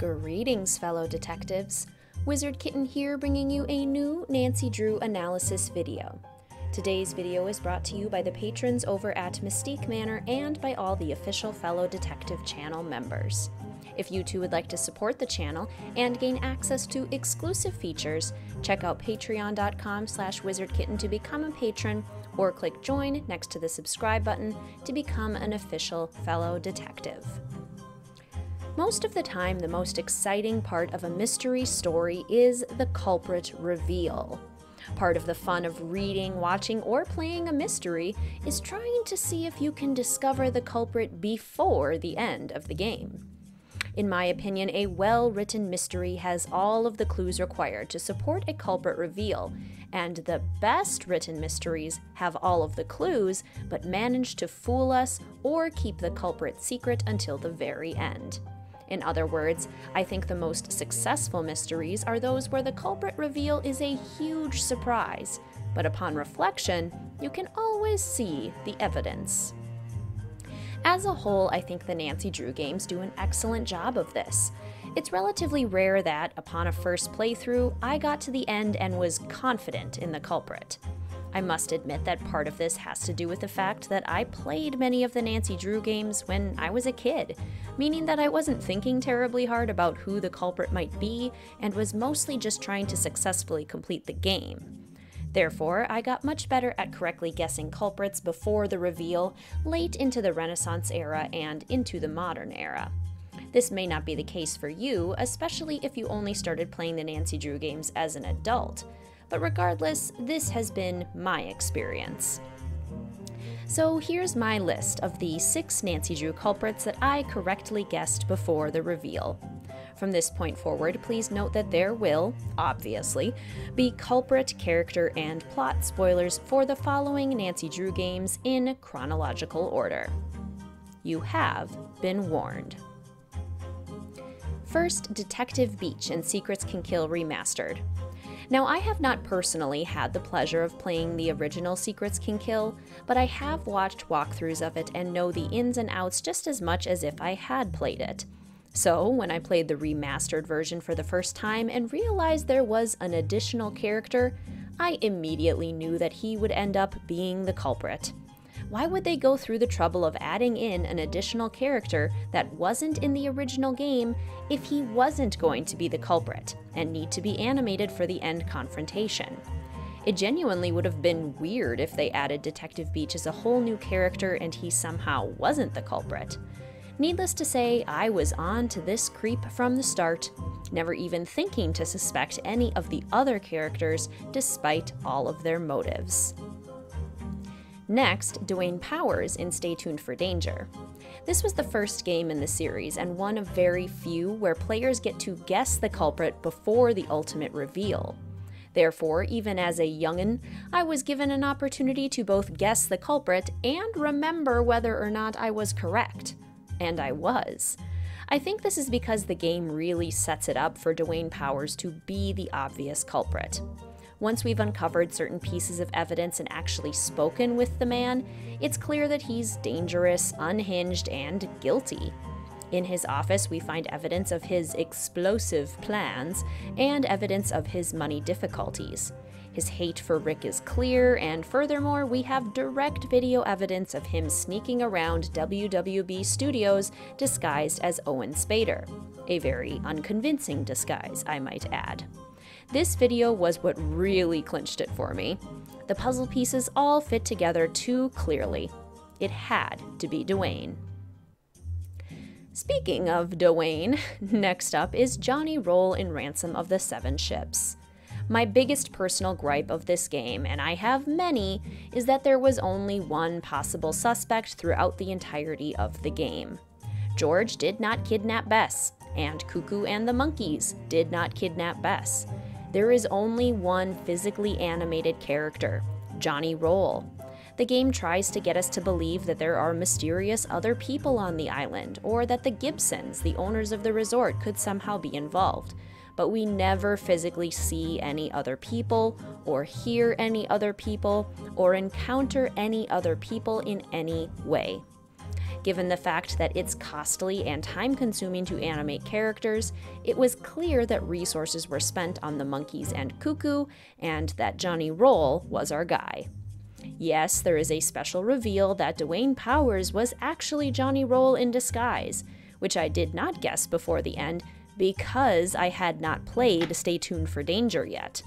Greetings, fellow detectives. Wizard Kitten here bringing you a new Nancy Drew analysis video. Today's video is brought to you by the patrons over at Mystique Manor and by all the official fellow detective channel members. If you too would like to support the channel and gain access to exclusive features, check out patreon.com slash wizardkitten to become a patron or click join next to the subscribe button to become an official fellow detective. Most of the time, the most exciting part of a mystery story is the culprit reveal. Part of the fun of reading, watching, or playing a mystery is trying to see if you can discover the culprit before the end of the game. In my opinion, a well written mystery has all of the clues required to support a culprit reveal, and the best written mysteries have all of the clues but manage to fool us or keep the culprit secret until the very end. In other words, I think the most successful mysteries are those where the culprit reveal is a huge surprise, but upon reflection, you can always see the evidence. As a whole, I think the Nancy Drew games do an excellent job of this. It's relatively rare that, upon a first playthrough, I got to the end and was confident in the culprit. I must admit that part of this has to do with the fact that I played many of the Nancy Drew games when I was a kid, meaning that I wasn't thinking terribly hard about who the culprit might be and was mostly just trying to successfully complete the game. Therefore, I got much better at correctly guessing culprits before the reveal, late into the Renaissance era and into the modern era. This may not be the case for you, especially if you only started playing the Nancy Drew games as an adult but regardless, this has been my experience. So here's my list of the six Nancy Drew culprits that I correctly guessed before the reveal. From this point forward, please note that there will, obviously, be culprit, character, and plot spoilers for the following Nancy Drew games in chronological order. You have been warned. First, Detective Beach and Secrets Can Kill Remastered. Now, I have not personally had the pleasure of playing the original Secrets Can Kill, but I have watched walkthroughs of it and know the ins and outs just as much as if I had played it. So, when I played the remastered version for the first time and realized there was an additional character, I immediately knew that he would end up being the culprit why would they go through the trouble of adding in an additional character that wasn't in the original game if he wasn't going to be the culprit and need to be animated for the end confrontation? It genuinely would have been weird if they added Detective Beach as a whole new character and he somehow wasn't the culprit. Needless to say, I was on to this creep from the start, never even thinking to suspect any of the other characters despite all of their motives. Next, Dwayne Powers in Stay Tuned for Danger. This was the first game in the series and one of very few where players get to guess the culprit before the ultimate reveal. Therefore, even as a youngin', I was given an opportunity to both guess the culprit and remember whether or not I was correct. And I was. I think this is because the game really sets it up for Dwayne Powers to be the obvious culprit. Once we've uncovered certain pieces of evidence and actually spoken with the man, it's clear that he's dangerous, unhinged, and guilty. In his office, we find evidence of his explosive plans and evidence of his money difficulties. His hate for Rick is clear, and furthermore, we have direct video evidence of him sneaking around WWB studios disguised as Owen Spader. A very unconvincing disguise, I might add. This video was what really clinched it for me. The puzzle pieces all fit together too clearly. It had to be Dwayne. Speaking of Dwayne, next up is Johnny Rolle in Ransom of the Seven Ships. My biggest personal gripe of this game, and I have many, is that there was only one possible suspect throughout the entirety of the game. George did not kidnap Bess, and Cuckoo and the Monkeys did not kidnap Bess there is only one physically animated character, Johnny Rolle. The game tries to get us to believe that there are mysterious other people on the island, or that the Gibsons, the owners of the resort, could somehow be involved. But we never physically see any other people, or hear any other people, or encounter any other people in any way. Given the fact that it's costly and time consuming to animate characters, it was clear that resources were spent on the monkeys and Cuckoo, and that Johnny Rolle was our guy. Yes, there is a special reveal that Dwayne Powers was actually Johnny Rolle in disguise, which I did not guess before the end because I had not played Stay Tuned for Danger yet.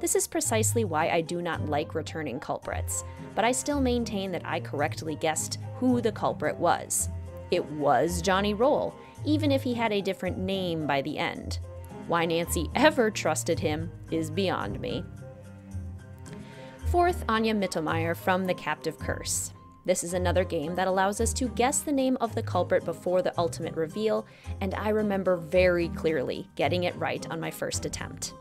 This is precisely why I do not like returning culprits, but I still maintain that I correctly guessed who the culprit was. It was Johnny Rolle, even if he had a different name by the end. Why Nancy ever trusted him is beyond me. Fourth, Anya Mittelmeier from The Captive Curse. This is another game that allows us to guess the name of the culprit before the ultimate reveal, and I remember very clearly getting it right on my first attempt.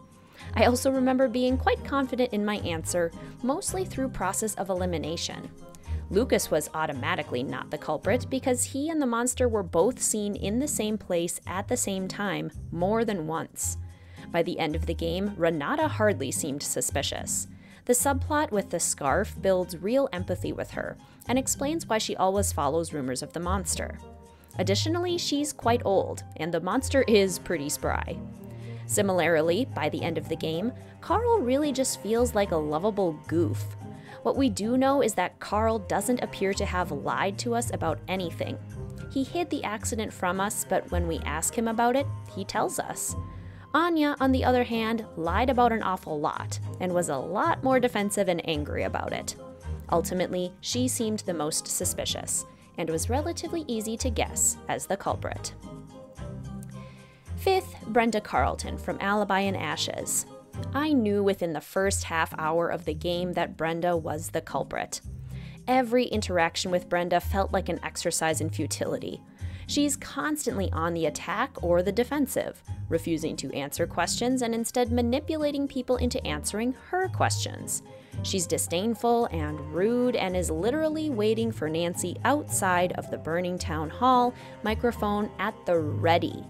I also remember being quite confident in my answer, mostly through process of elimination. Lucas was automatically not the culprit because he and the monster were both seen in the same place at the same time more than once. By the end of the game, Renata hardly seemed suspicious. The subplot with the scarf builds real empathy with her and explains why she always follows rumors of the monster. Additionally, she's quite old, and the monster is pretty spry. Similarly, by the end of the game, Carl really just feels like a lovable goof. What we do know is that Carl doesn't appear to have lied to us about anything. He hid the accident from us, but when we ask him about it, he tells us. Anya, on the other hand, lied about an awful lot and was a lot more defensive and angry about it. Ultimately, she seemed the most suspicious and was relatively easy to guess as the culprit. Fifth, Brenda Carlton from Alibi in Ashes. I knew within the first half hour of the game that Brenda was the culprit. Every interaction with Brenda felt like an exercise in futility. She's constantly on the attack or the defensive, refusing to answer questions and instead manipulating people into answering her questions. She's disdainful and rude and is literally waiting for Nancy outside of the burning town hall, microphone at the ready.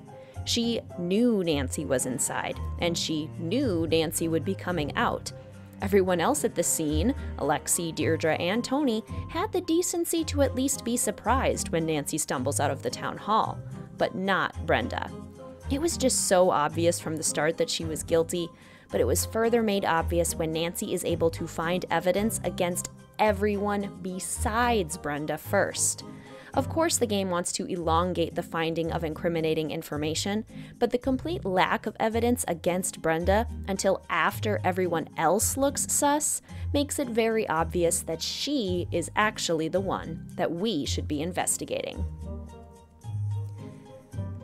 She knew Nancy was inside, and she knew Nancy would be coming out. Everyone else at the scene, Alexei, Deirdre, and Tony, had the decency to at least be surprised when Nancy stumbles out of the town hall, but not Brenda. It was just so obvious from the start that she was guilty, but it was further made obvious when Nancy is able to find evidence against everyone besides Brenda first. Of course, the game wants to elongate the finding of incriminating information, but the complete lack of evidence against Brenda until after everyone else looks sus makes it very obvious that she is actually the one that we should be investigating.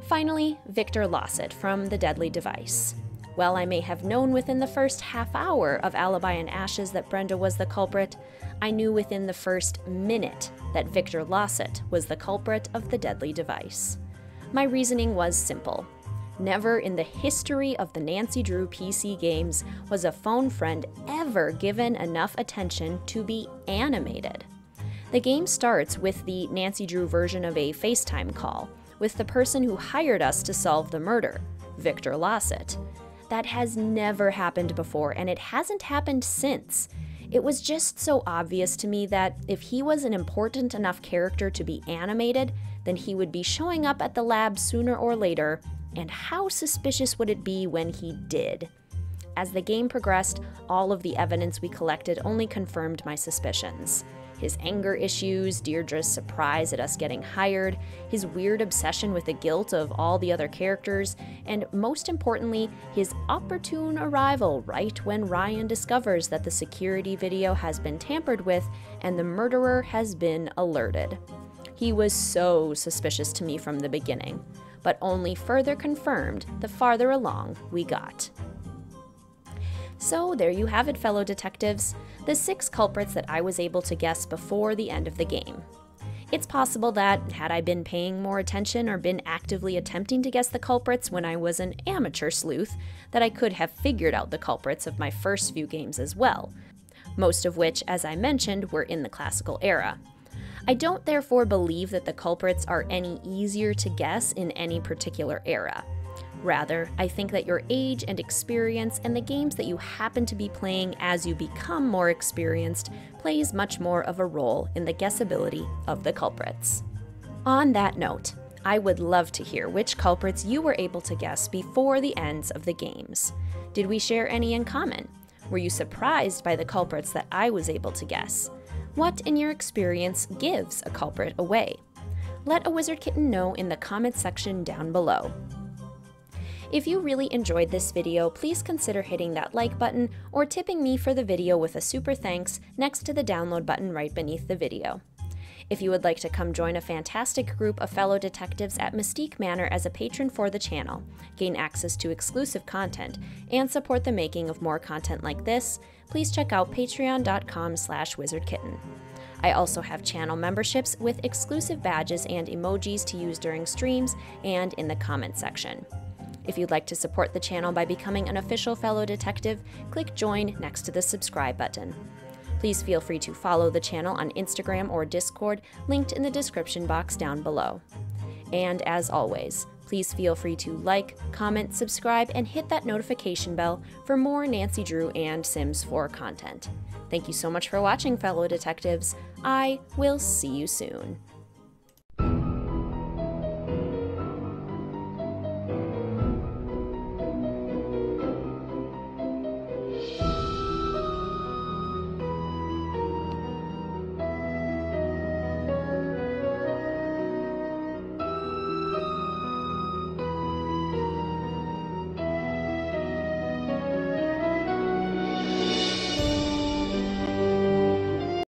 Finally, Victor Lassen from The Deadly Device. While I may have known within the first half hour of Alibi in Ashes that Brenda was the culprit, I knew within the first minute that Victor Lassen was the culprit of the deadly device. My reasoning was simple. Never in the history of the Nancy Drew PC games was a phone friend ever given enough attention to be animated. The game starts with the Nancy Drew version of a FaceTime call, with the person who hired us to solve the murder, Victor Lassen. That has never happened before, and it hasn't happened since. It was just so obvious to me that if he was an important enough character to be animated, then he would be showing up at the lab sooner or later, and how suspicious would it be when he did? As the game progressed, all of the evidence we collected only confirmed my suspicions his anger issues, Deirdre's surprise at us getting hired, his weird obsession with the guilt of all the other characters, and most importantly, his opportune arrival right when Ryan discovers that the security video has been tampered with and the murderer has been alerted. He was so suspicious to me from the beginning, but only further confirmed the farther along we got. So there you have it, fellow detectives, the six culprits that I was able to guess before the end of the game. It's possible that, had I been paying more attention or been actively attempting to guess the culprits when I was an amateur sleuth, that I could have figured out the culprits of my first few games as well, most of which, as I mentioned, were in the classical era. I don't therefore believe that the culprits are any easier to guess in any particular era. Rather, I think that your age and experience and the games that you happen to be playing as you become more experienced plays much more of a role in the guessability of the culprits. On that note, I would love to hear which culprits you were able to guess before the ends of the games. Did we share any in common? Were you surprised by the culprits that I was able to guess? What, in your experience, gives a culprit away? Let a Wizard Kitten know in the comments section down below. If you really enjoyed this video, please consider hitting that like button or tipping me for the video with a super thanks next to the download button right beneath the video. If you would like to come join a fantastic group of fellow detectives at Mystique Manor as a patron for the channel, gain access to exclusive content, and support the making of more content like this, please check out patreon.com slash wizardkitten. I also have channel memberships with exclusive badges and emojis to use during streams and in the comment section. If you'd like to support the channel by becoming an official fellow detective, click join next to the subscribe button. Please feel free to follow the channel on Instagram or Discord, linked in the description box down below. And as always, please feel free to like, comment, subscribe, and hit that notification bell for more Nancy Drew and Sims 4 content. Thank you so much for watching, fellow detectives. I will see you soon.